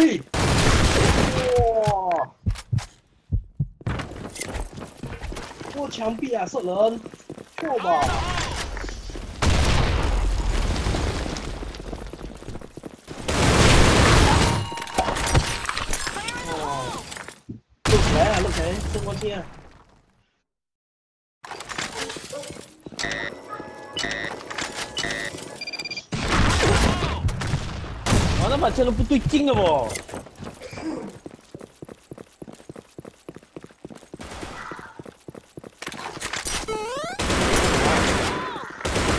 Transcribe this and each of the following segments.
Ui. 우와. 오, 장비야, 썰은. 표봐. Lúc thế à, lúc thế, xung quanh kia 这都不对劲了不？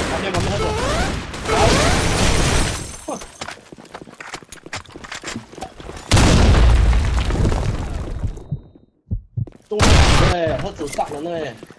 看见没那了那。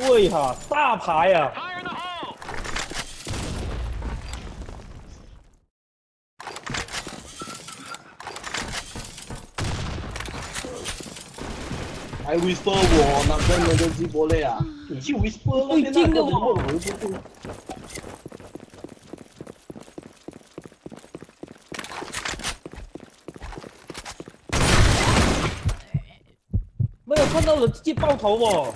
喂哈，大牌呀！还 whisper 我，哪个人都鸡巴累啊！你去 whisper，我我。没有看到了，直接爆头哦！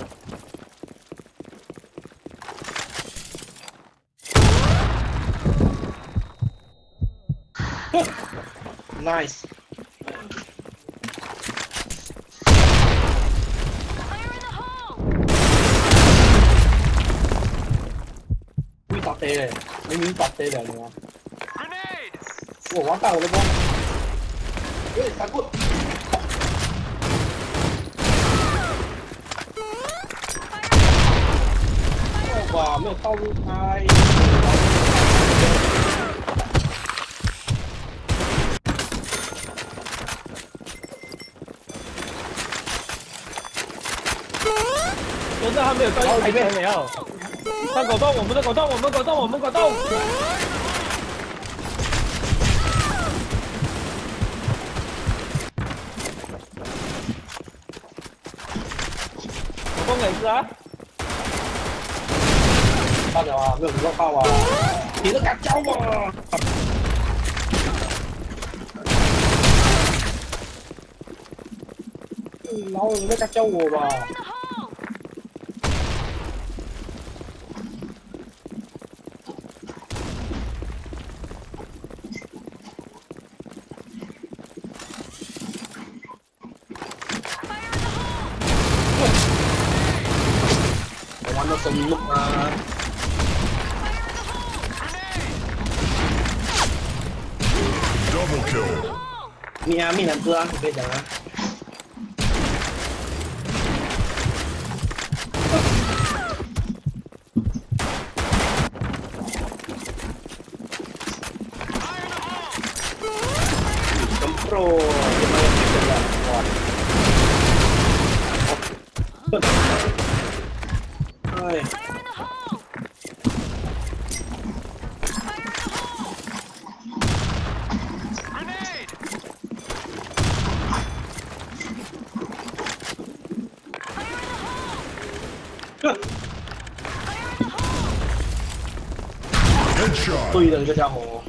Nice. 你打 A 嘞？明明打嘚了你吗？完蛋，我的妈！哇，没有套路开。排位还没有。上狗洞，我们的狗洞，我们们，狗洞，我们的狗洞。我刚来是啊。大点啊，没有什么大啊，你都敢叫我？老，你都敢叫我吧？một uh... Double kill. Mia mình làm cưa thì bây giờ. pro yang main kita lah kawan. Hai. 对 的，这家伙。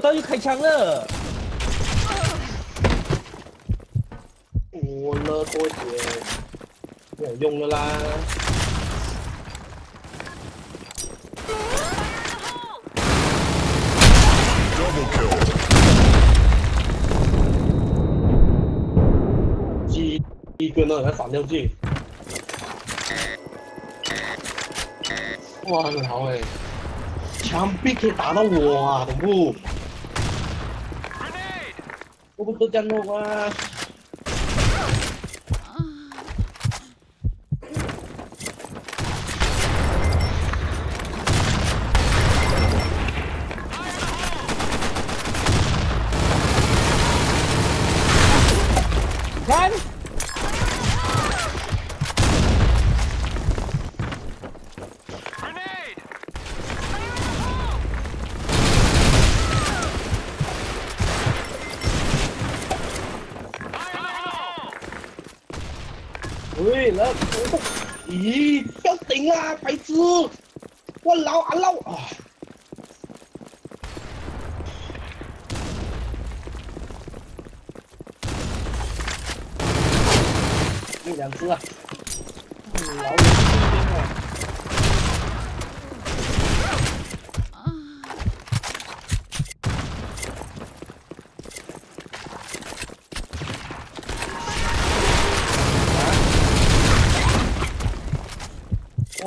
早就开枪了，我了多没有用了啦。鸡一个呢？他反掉去。哇很好哎！墙壁可以打到我啊，懂不？我兔兔酱的话。顶啊，白痴！我捞啊捞啊，两只，老。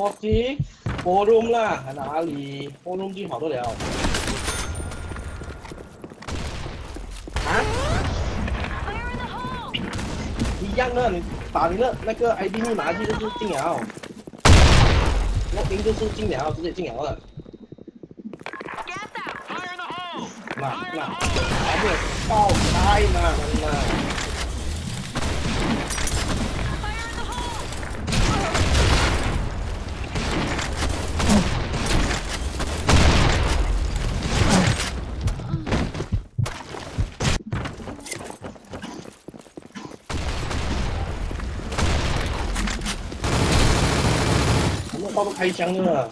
我 o s Room 啦，哪里 f Room 好多了。啊？一样的，你把那的那个 ID 密码就是进聊，那名就是进聊，直接进聊了。那那还没有爆开呢，真开枪了！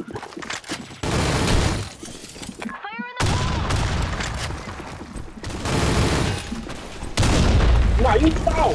哪一刀？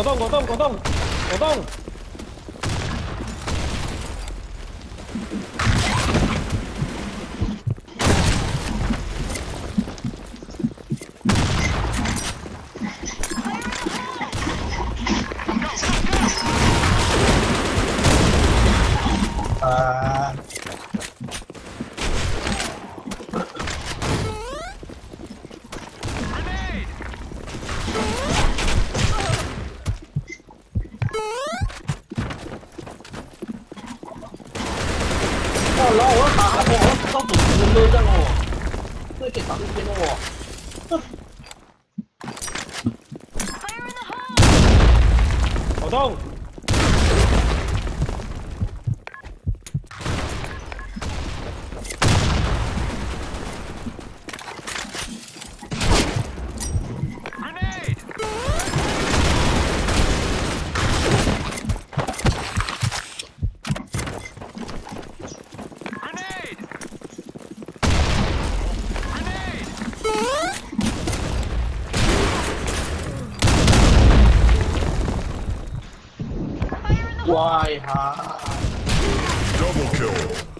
果冻，果冻，果冻，果冻。老，我打不我我到处人都在哦，这点打不过，操！老东。Why? Double kill.